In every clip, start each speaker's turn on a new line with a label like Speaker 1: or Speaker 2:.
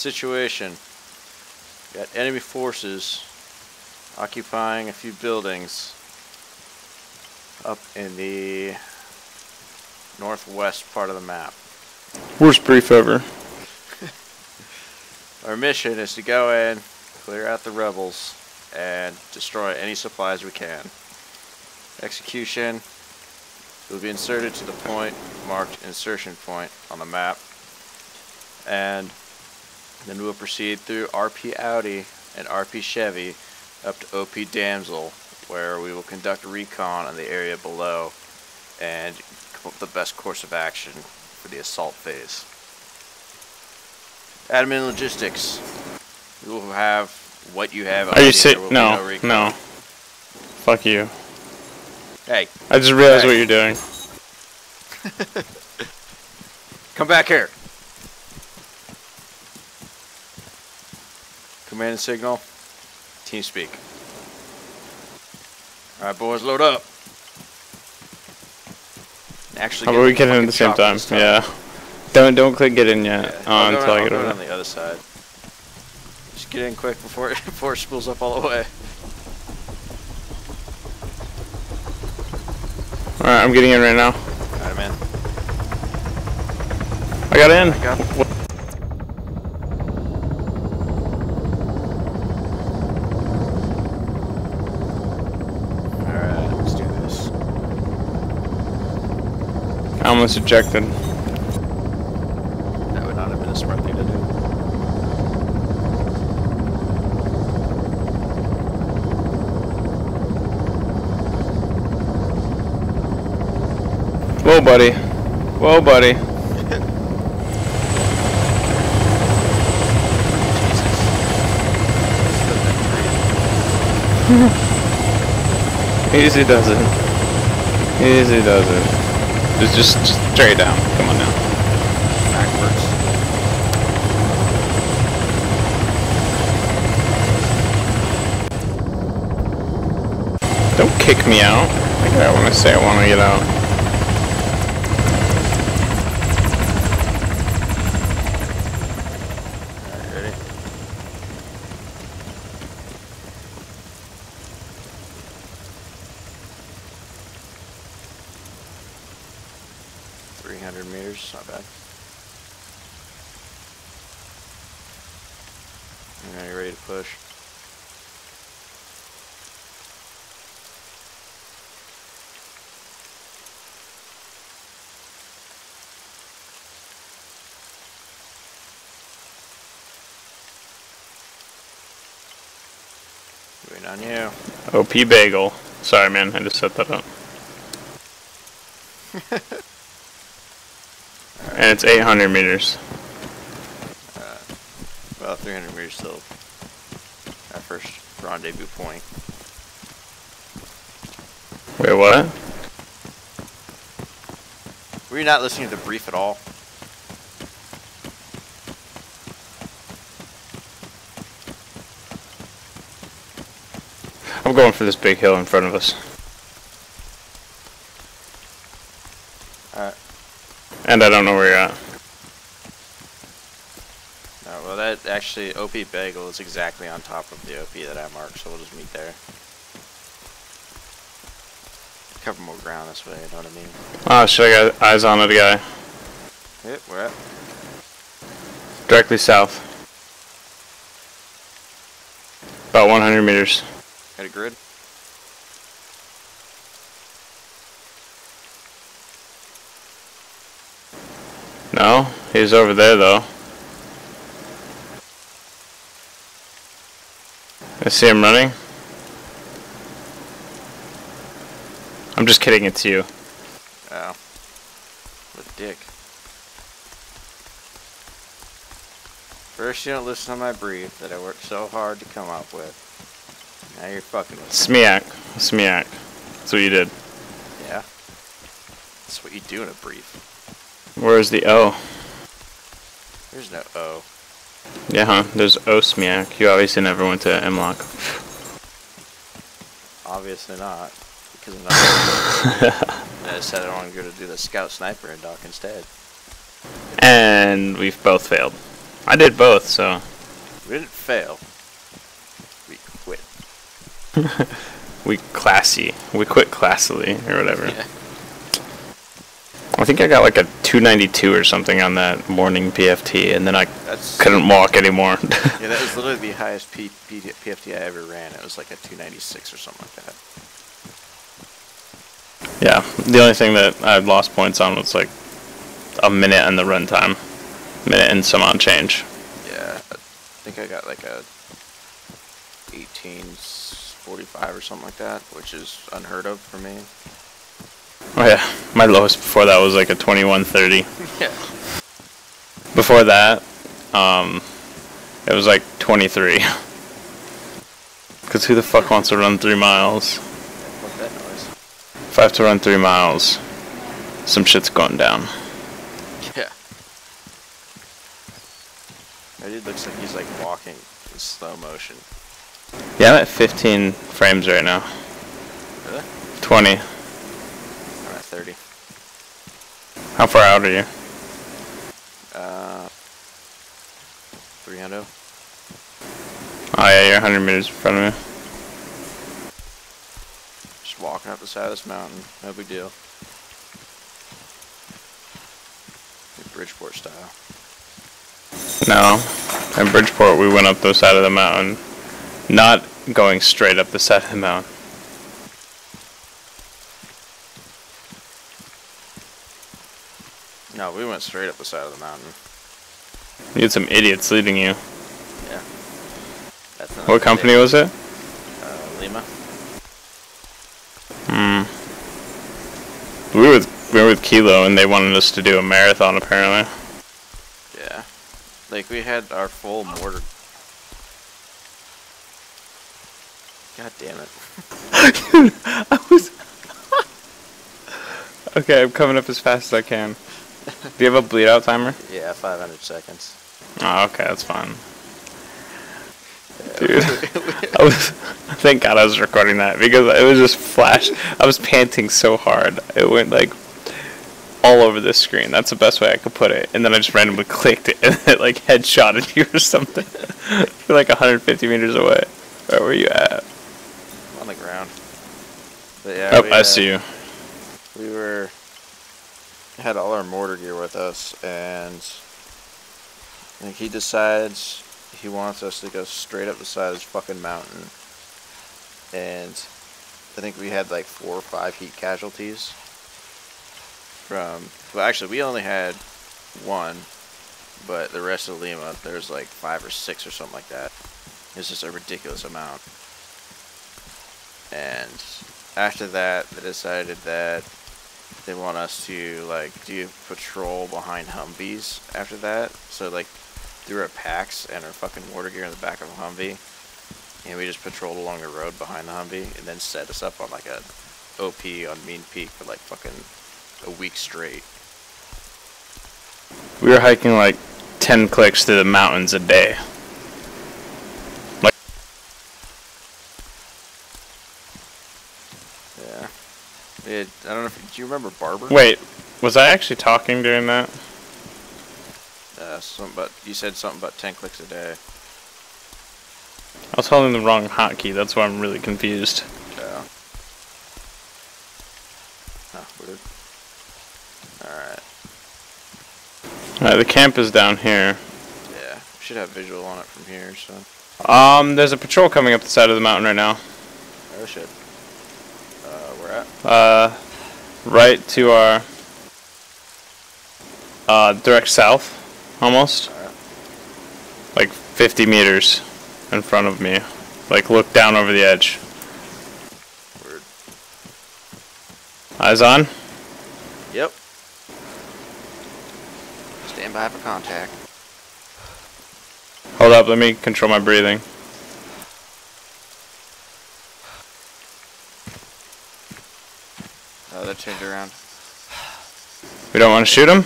Speaker 1: situation. Got enemy forces occupying a few buildings up in the northwest part of the map.
Speaker 2: Worst brief ever.
Speaker 1: Our mission is to go in, clear out the rebels, and destroy any supplies we can. Execution will be inserted to the point marked insertion point on the map, and then we'll proceed through RP Audi and RP Chevy up to OP Damsel, where we will conduct recon on the area below and come up with the best course of action for the assault phase. Admin logistics. We will have what you have.
Speaker 2: Are you
Speaker 1: already.
Speaker 2: sit?
Speaker 1: There will be
Speaker 2: No, no. Fuck you.
Speaker 1: Hey,
Speaker 2: I just realized
Speaker 1: Hey.
Speaker 2: what you're doing.
Speaker 1: come back here. Command and signal. TeamSpeak. All right, boys, load up. Actually,
Speaker 2: How about we get in at the same time? Yeah. Don't don't click get in yet.
Speaker 1: Yeah, I'll
Speaker 2: until I get over
Speaker 1: on the other side. Just get in quick before it, before it spools up all the way.
Speaker 2: All right, I'm getting in right now.
Speaker 1: Alright, man.
Speaker 2: I got in.
Speaker 1: I got Alright, let's do this.
Speaker 2: I ejected.
Speaker 1: That would not have been a smart thing to do.
Speaker 2: Whoa, buddy. Whoa, buddy. Easy does it. Easy does it. Just, just, just straight down. Come on now.
Speaker 1: Backwards.
Speaker 2: Don't kick me out. Like I want to say I want to get out.
Speaker 1: 300 meters, not bad. Alright, you ready to push? Waiting on you.
Speaker 2: OP bagel. Sorry, man. I just set that up. and it's 800 meters.
Speaker 1: Uh, well, 300 meters still our first rendezvous point.
Speaker 2: Wait, what?
Speaker 1: Were you not listening to the brief at all?
Speaker 2: I'm going for this big hill in front of us.
Speaker 1: Alright.
Speaker 2: And I don't know where you're at.
Speaker 1: Well, that actually, OP Bagel is exactly on top of the OP that I marked, so we'll just meet there. Cover more ground this way, you know what I mean?
Speaker 2: Oh, shit, I got eyes on it, guy.
Speaker 1: Yep, we're at.
Speaker 2: Directly south. About 100 meters.
Speaker 1: Got a grid?
Speaker 2: No, he's over there, though. I see him running. I'm just kidding, it's you.
Speaker 1: Oh. What a dick. First, you don't listen to my brief that I worked so hard to come up with. Now you're fucking with me.
Speaker 2: SMEAC. SMEAC. That's what you did.
Speaker 1: Yeah. That's what you do in a brief.
Speaker 2: Where's the O?
Speaker 1: There's no O.
Speaker 2: Yeah, huh? There's O SMEAC. You obviously never went to MLOC.
Speaker 1: Obviously not. Because I'm not. I decided I wanted to go to do the scout sniper and dock instead.
Speaker 2: And we've both failed. I did both, so
Speaker 1: We didn't fail. We quit.
Speaker 2: we classy. We quit classily or whatever.
Speaker 1: Yeah.
Speaker 2: I think I got like a 292 or something on that morning PFT, and then I
Speaker 1: That's
Speaker 2: couldn't walk anymore.
Speaker 1: Yeah, that was literally the highest P- P- PFT I ever ran. It was like a 296 or something like that.
Speaker 2: yeah, the only thing that I lost points on was like a minute and the runtime, minute and some odd change.
Speaker 1: Yeah, I think I got like a 1845 or something like that, which is unheard of for me.
Speaker 2: Oh yeah, my lowest before that was like a 2130.
Speaker 1: Yeah.
Speaker 2: Before that, um, it was like 23. Cause who the fuck wants to run three miles?
Speaker 1: What that noise?
Speaker 2: If I have to run three miles, some shit's going down.
Speaker 1: Yeah. That dude looks like he's like walking in slow motion.
Speaker 2: Yeah, I'm at 15 frames right now.
Speaker 1: Really?
Speaker 2: 20.
Speaker 1: I'm at 30.
Speaker 2: How far out are you?
Speaker 1: Uh, 300.
Speaker 2: Oh yeah, you're 100 meters in front of me.
Speaker 1: Just walking up the side of this mountain. No big deal. Bridgeport style.
Speaker 2: No. In Bridgeport, we went up the side of the mountain. Not going straight up the side of the mountain.
Speaker 1: No, we went straight up the side of the mountain.
Speaker 2: You had some idiots leading you.
Speaker 1: Yeah. That's
Speaker 2: What company was it?
Speaker 1: Uh, Lima.
Speaker 2: Hmm. We were with, we were with Kilo, and they wanted us to do a marathon, apparently.
Speaker 1: Yeah. Like we had our full mortar. God damn it.
Speaker 2: I was. okay, I'm coming up as fast as I can. Do you have a bleed out timer?
Speaker 1: Yeah, 500 seconds.
Speaker 2: Oh, okay, that's fine. Dude, I was. Thank God I was recording that because it was just flash. I was panting so hard. It went like all over the screen. That's the best way I could put it. And then I just randomly clicked it and it like headshotted you or something. You're like 150 meters away. Where were you at?
Speaker 1: on the ground. But yeah,
Speaker 2: Oh,
Speaker 1: we,
Speaker 2: I
Speaker 1: uh,
Speaker 2: see you.
Speaker 1: We were had all our mortar gear with us, and like he decides he wants us to go straight up the side of this fucking mountain, and I think we had like four or five heat casualties. From well, actually, we only had one, but the rest of Lima, there's like five or six or something like that. It's just a ridiculous amount. And after that, they decided that they want us to like do patrol behind Humvees after that. So like threw our packs and our fucking water gear in the back of a Humvee, and we just patrolled along the road behind the Humvee, and then set us up on like a OP on Mean Peak for like fucking a week straight.
Speaker 2: We were hiking like 10 clicks through the mountains a day.
Speaker 1: Yeah. It, I don't know if do you remember Barber?
Speaker 2: Wait, was I actually talking during that?
Speaker 1: Uh, something about you said something about ten clicks a day.
Speaker 2: I was holding the wrong hotkey, that's why I'm really confused.
Speaker 1: Yeah. Oh, weird. Alright.
Speaker 2: Alright, the camp is down here.
Speaker 1: Yeah. we Should have visual on it from here, so.
Speaker 2: Um, there's a patrol coming up the side of the mountain right now.
Speaker 1: Oh shit. Uh, we're at?
Speaker 2: Uh, right to our, uh, direct south, almost. Like 50 meters in front of me. Like, look down over the edge.
Speaker 1: Weird.
Speaker 2: Eyes on?
Speaker 1: Yep. Stand by for contact.
Speaker 2: Hold up, let me control my breathing.
Speaker 1: Oh, turned around.
Speaker 2: We don't want to shoot him?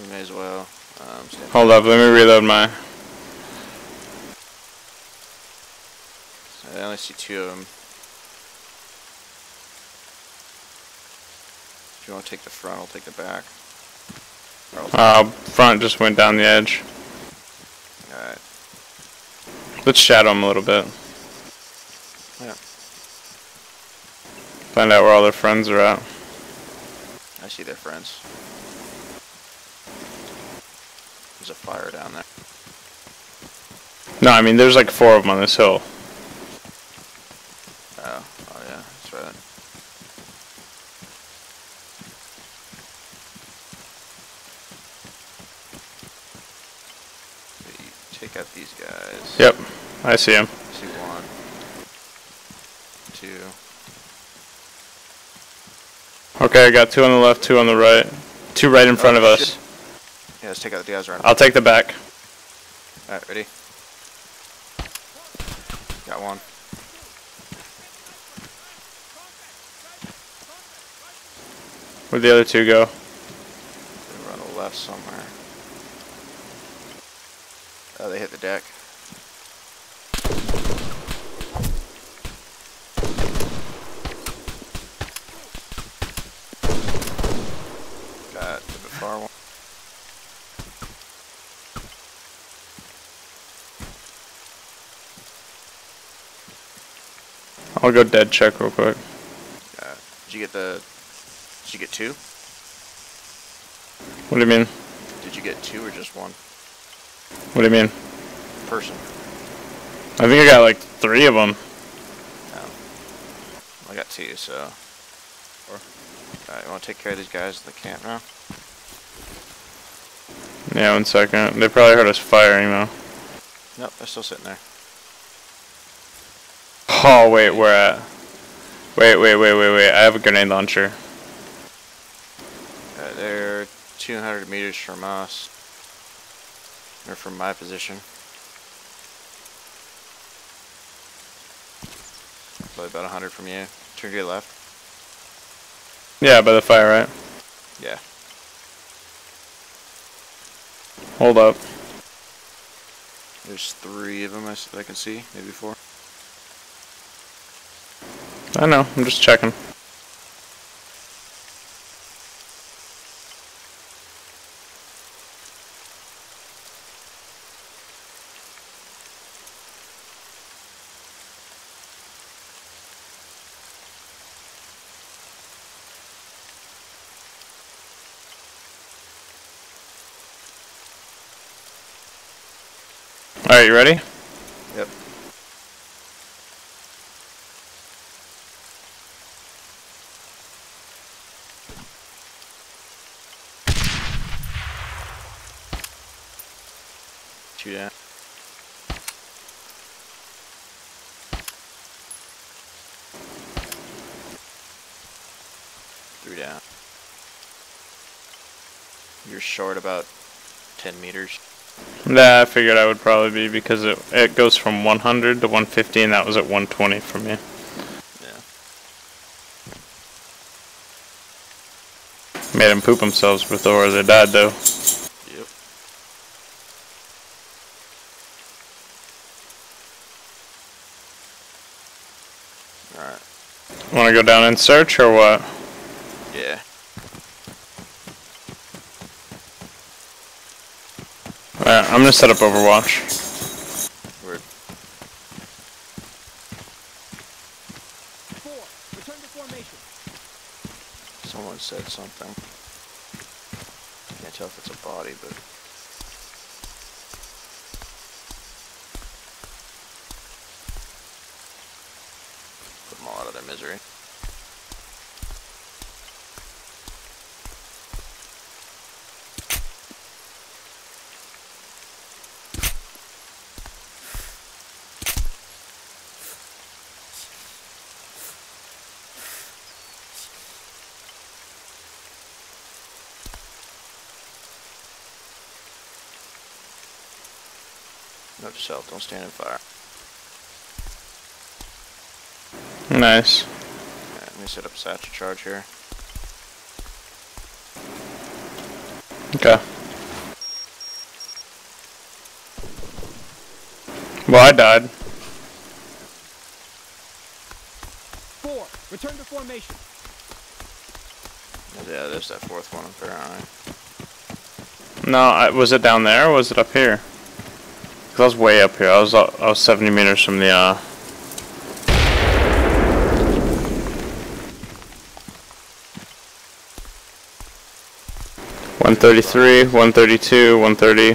Speaker 1: We may as well. Um,
Speaker 2: Hold up, let me reload my.
Speaker 1: I only see two of them. If you want to take the front, I'll take the back.
Speaker 2: Uh, front just went down the edge.
Speaker 1: Alright.
Speaker 2: Let's shadow him a little bit.
Speaker 1: Yeah.
Speaker 2: Find out where all their friends are at.
Speaker 1: I see their friends. There's a fire down there.
Speaker 2: No, I mean there's like four of them on this hill.
Speaker 1: Oh, oh yeah, that's right. You Take out these guys.
Speaker 2: Yep, I see them.
Speaker 1: See one, two.
Speaker 2: Okay, I got two on the left, two on the right. Two right in front of
Speaker 1: Oh,
Speaker 2: us.
Speaker 1: Yeah, let's take out the guys around.
Speaker 2: I'll take the back.
Speaker 1: Alright, ready? Got one.
Speaker 2: Where'd the other two go?
Speaker 1: They're on the left somewhere. Oh, they hit the deck. Got the far one.
Speaker 2: I'll go dead check real quick.
Speaker 1: Got, did you get the? Did you get two?
Speaker 2: What do you mean?
Speaker 1: Did you get two or just one
Speaker 2: What do you mean?
Speaker 1: person?
Speaker 2: I think I got like three of them. Oh.
Speaker 1: I got two, so. Alright, you want to take care of these guys at the camp now?
Speaker 2: Yeah, one second. They probably heard us firing though.
Speaker 1: Nope, they're still sitting there.
Speaker 2: Oh wait, we're at. Wait, wait, wait, wait, wait. I have a grenade launcher.
Speaker 1: Uh, they're 200 meters from us. Or from my position. Probably about 100 from you. Turn to your left.
Speaker 2: Yeah, by the fire, right?
Speaker 1: Yeah.
Speaker 2: Hold up.
Speaker 1: There's three of them I can see. Maybe four.
Speaker 2: I know. I'm just checking. Alright, you ready?
Speaker 1: Yep. Two down. Three down. You're short about 10 meters.
Speaker 2: Yeah, I figured I would probably be because it it goes from 100 to 150 and that was at 120 for me.
Speaker 1: Yeah.
Speaker 2: Made them poop themselves before they died though.
Speaker 1: Yep. Alright.
Speaker 2: Want to go down and search or what?
Speaker 1: Yeah.
Speaker 2: Alright, I'm gonna set up Overwatch.
Speaker 1: Word.
Speaker 3: Four, return to formation.
Speaker 1: Someone said something. Can't tell if it's a body, but. Put them all out of their misery. Note to self, don't stand in fire.
Speaker 2: Nice.
Speaker 1: Alright, let me set up a satchel charge here.
Speaker 2: Okay. Well, I died.
Speaker 3: Four, return to formation.
Speaker 1: Yeah, there's that fourth one apparently.
Speaker 2: No, I, was it down there or was it up here? I was way up here. I was I was 70 meters from the uh. One thirty three, one thirty two, one thirty,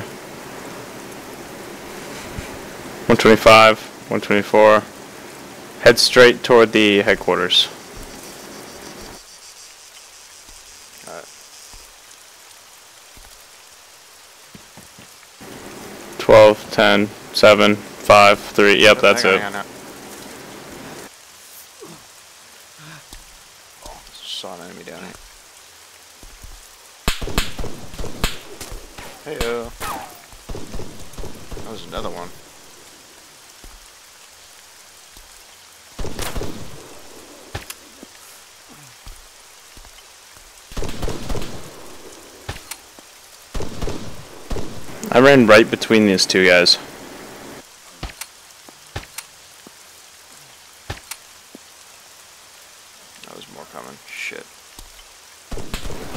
Speaker 2: one twenty five, one twenty four. Head straight toward the headquarters. 10, 7, 5, 3. Yep, that's it.
Speaker 1: Saw an enemy down here. Hey, -oh. that was another one.
Speaker 2: I ran right between these two guys.
Speaker 1: That was more coming. Shit.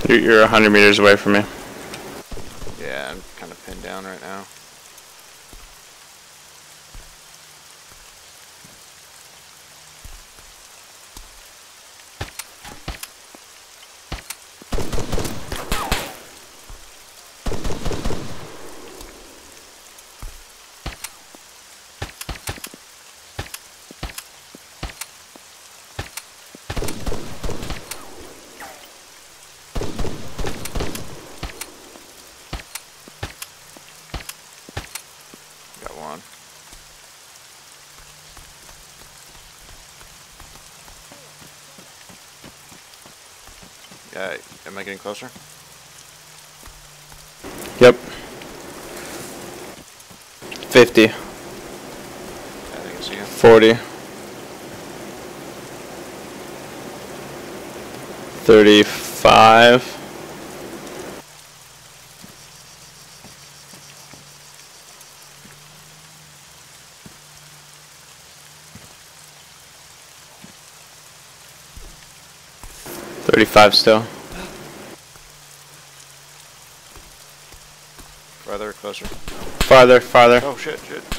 Speaker 2: You're, you're 100 meters away from me.
Speaker 1: Yeah, I'm kind of pinned down right now. Got one. Am I getting closer?
Speaker 2: Yep. 50,
Speaker 1: I think I see you.
Speaker 2: 40, 35, Thirty-five still.
Speaker 1: Farther, closer.
Speaker 2: Farther, farther.
Speaker 1: Oh shit, shit.